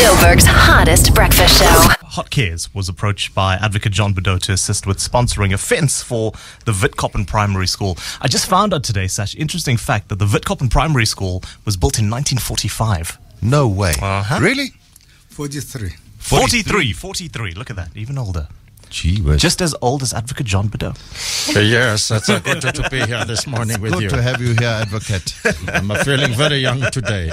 Joburg's hottest breakfast show. Hot Cares was approached by Advocate John Bordeaux to assist with sponsoring a fence for the Witkoppen Primary School. I just found out today, Sash, interesting fact that the Witkoppen Primary School was built in 1945. No way. Uh-huh. Really? 43. 43, 43. Look at that, even older. Gee whiz. Just as old as Advocate John Bordeaux. Yes, it's a good to be here this morning with Good you. to have you here, Advocate. I'm feeling very young today.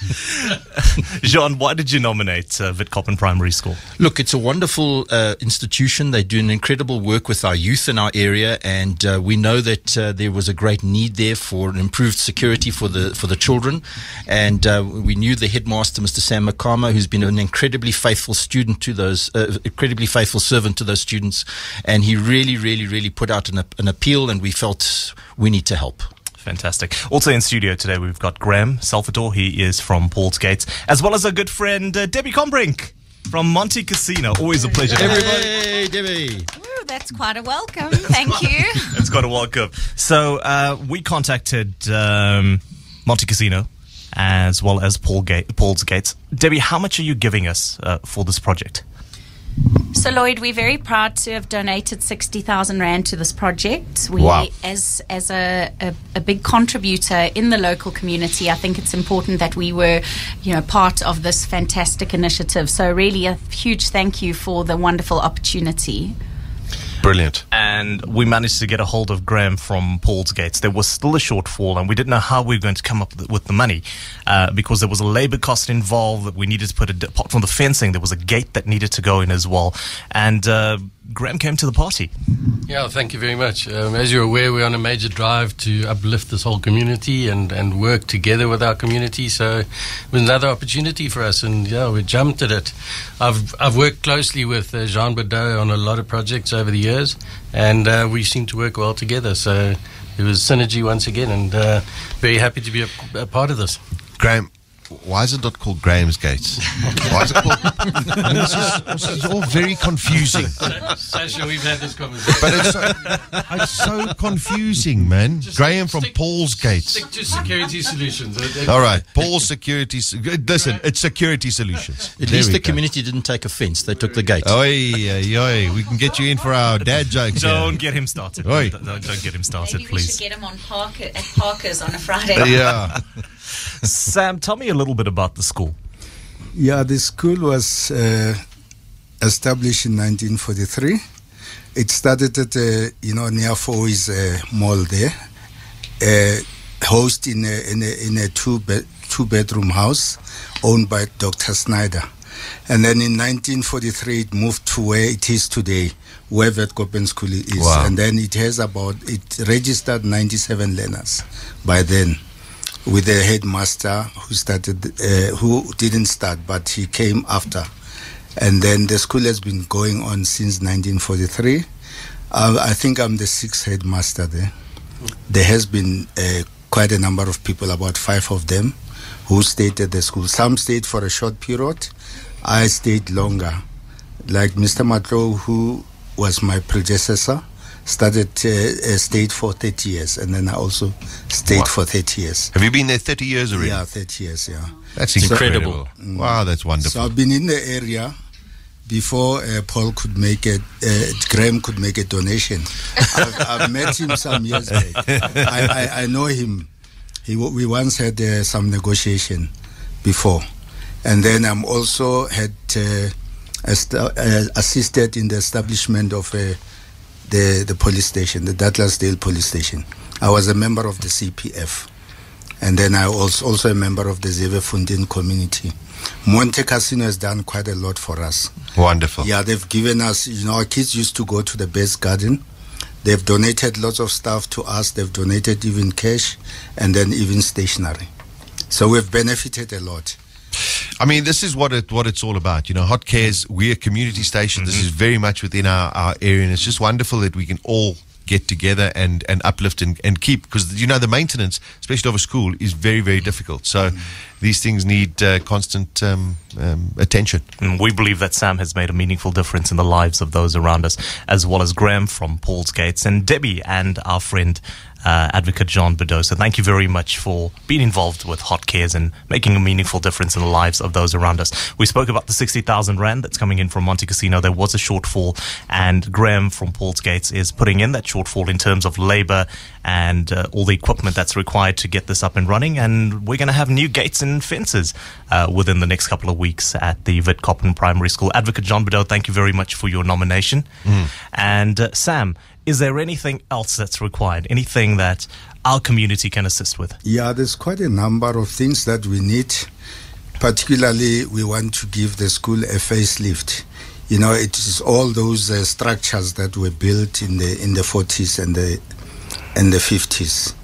Jean, why did you nominate uh, Primary School? Look, it's a wonderful uh, institution. They do an incredible work with our youth in our area, and uh, we know that uh, there was a great need there for an improved security for the for the children. And uh, we knew the headmaster, Mr. Sam Makama, who's been an incredibly faithful student to those, uh, incredibly faithful servant to those students, and he really, really, really put out an, an appeal, and we felt we need to help. Fantastic. Also in studio today, we've got Graham Salvatore. He is from Paul's Gates, as well as our good friend uh, Debbie Combrink from Montecasino. Always a pleasure. to have. Hey, Debbie. Ooh, that's quite a welcome. Thank you. It's a welcome. So uh, we contacted um, Montecasino as well as Paul Gate, Paul's Gates. Debbie, how much are you giving us uh, for this project? So, Lloyd, we're very proud to have donated 60,000 Rand to this project. We, Wow. as, as a, a, a big contributor in the local community, I think it's important that we were, you know, part of this fantastic initiative. So, really, a huge thank you for the wonderful opportunity. Brilliant. And we managed to get a hold of Graham from Paul's Gates. There was still a shortfall, and we didn't know how we were going to come up with, the money uh, because there was a labor cost involved that we needed to put a, apart from the fencing, there was a gate that needed to go in as well. And uh, Graham came to the party. Yeah, thank you very much. Um, as you're aware, we're on a major drive to uplift this whole community and, and work together with our community. So it was another opportunity for us, and yeah, we jumped at it. I've I've worked closely with uh, Jean Bordeaux on a lot of projects over the years, and uh, we seem to work well together. So it was synergy once again, and uh, very happy to be a, a part of this. Graham, why is it not called Graham's Gates? Why is it called? I mean, this, is, this is all very confusing. Sasha, we've had this conversation. But it's so, it's so confusing, man. Just Graham from stick- Paul's Gates. Stick to security solutions. It- it- All right, Paul's Security. S- Listen, it's Security Solutions. At There least the go. community didn't take offense. They took the gate. Oi, oi, oi. We can get you in for our dad jokes. Don't get him started. Oi. Don't, don't get him started, Maybe we should please. get him on Parker, at Parker's on a Friday. Yeah. Sam, tell me a little bit about the school. Yeah, the school was uh, established in 1943. It started at, uh, you know, near Fourways uh, Mall there, uh, host in a, in a, in a two, bed, two bedroom house owned by Dr. Snyder. And then in 1943, it moved to where it is today, where Witkoppen School is. Wow. And then it has about, it registered 97 learners by then with the headmaster who started, uh, who didn't start, but he came after. And then the school has been going on since 1943. Uh, I think I'm the sixth headmaster there. There has been uh, quite a number of people, about five of them, who stayed at the school. Some stayed for a short period. I stayed longer. Like Mr. Matlo, who was my predecessor, started uh, uh, stayed for 30 years, and then I also stayed Wow. for 30 years. Have you been there 30 years already? Yeah, 30 years, yeah. That's It's incredible. incredible. Wow, that's wonderful. So. I've been in the area before uh, Paul could make it, uh, Graham could make a donation. I've, I've met him some years back. I, I, I know him. He, we once had uh, some negotiation before. And then I'm also had uh, est- uh, assisted in the establishment of uh, the, the police station, the Douglasdale police station. I was a member of the CPF. And then I was also a member of the Zevenfontein community. Montecasino has done quite a lot for us. Wonderful. Yeah, they've given us, you know, our kids used to go to the bird garden. They've donated lots of stuff to us. They've donated even cash and then even stationery. So we've benefited a lot. I mean, this is what it what it's all about. You know, Hot Cares, we're a community station. This is very much within our, our area, and it's just wonderful that we can all get together and, and uplift and, and keep because you know the maintenance, especially of a school, is very very difficult. So these things need uh, constant um, um, attention. And we believe that Sam has made a meaningful difference in the lives of those around us, as well as Graham from Paul's Gates and Debbie and our friend uh, Advocate John Bedosa. Thank you very much for being involved with Hot Cares and making a meaningful difference in the lives of those around us. We spoke about the 60,000 Rand that's coming in from Montecasino. There was a shortfall, and Graham from Paul's Gates is putting in that shortfall in terms of labor and uh, all the equipment that's required to get this up and running. And we're going to have new gates and fences uh, within the next couple of weeks at the Witkoppen Primary School. Advocate John Bedeau, thank you very much for your nomination. And uh, Sam, is there anything else that's required? Anything that our community can assist with? Yeah, there's quite a number of things that we need. Particularly, we want to give the school a facelift. You know, it is all those uh, structures that were built in the in the 40s and the and the 50s,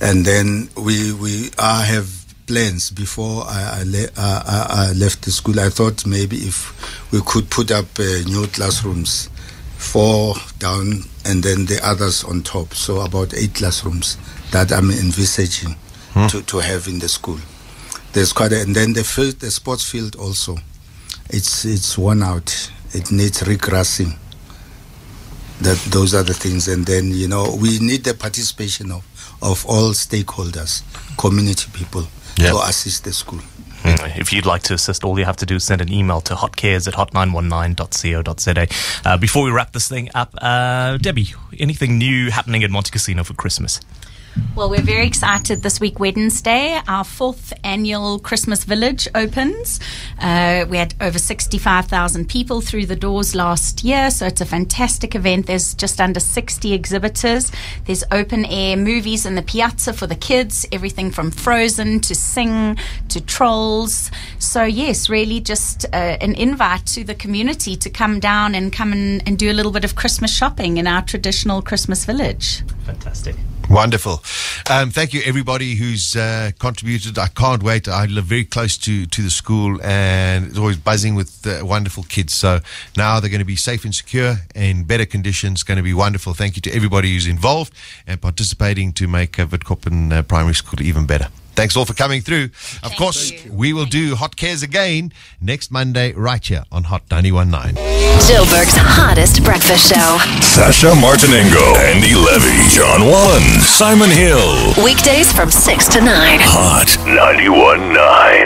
and then we we uh, have plans. Before I I, le- I I left the school, I thought maybe if we could put up uh, new classrooms, four down and then the others on top. So about eight classrooms that I'm envisaging hmm. to, to have in the school. There's quite a, and then the field, the sports field also. It's it's worn out. It needs regrassing. That those are the things, and then you know we need the participation of of all stakeholders, community people, Yeah. to assist the school. Mm, If you'd like to assist, all you have to do is send an email to hotcares at hot919.co.za. Uh, before we wrap this thing up, uh, Debbie, anything new happening at Montecasino for Christmas? Well, we're very excited this week, Wednesday. Our fourth annual Christmas Village opens. Uh, we had over 65,000 people through the doors last year, so it's a fantastic event. There's just under 60 exhibitors. There's open air movies in the piazza for the kids, everything from Frozen to Sing to Trolls. So, yes, really just uh, an invite to the community to come down and come and, and do a little bit of Christmas shopping in our traditional Christmas village. Fantastic. Wonderful. Um, thank you, everybody who's uh, contributed. I can't wait. I live very close to, to the school and it's always buzzing with uh, wonderful kids. So now they're going to be safe and secure in better conditions. Going to be wonderful. Thank you to everybody who's involved and participating to make uh, Witkoppen uh, Primary School even better. Thanks all for coming through. Of Thank course, you. we will do Hot Cares again next Monday right here on Hot 919. Joburg's hottest breakfast show. Sasha Martinengo, Andy Levy, John Wallen, Simon Hill. Weekdays from 6 to 9. Hot 91.9.